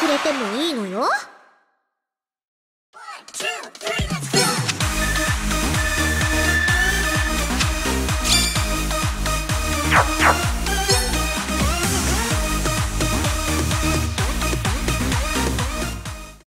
くれてもいいのよ。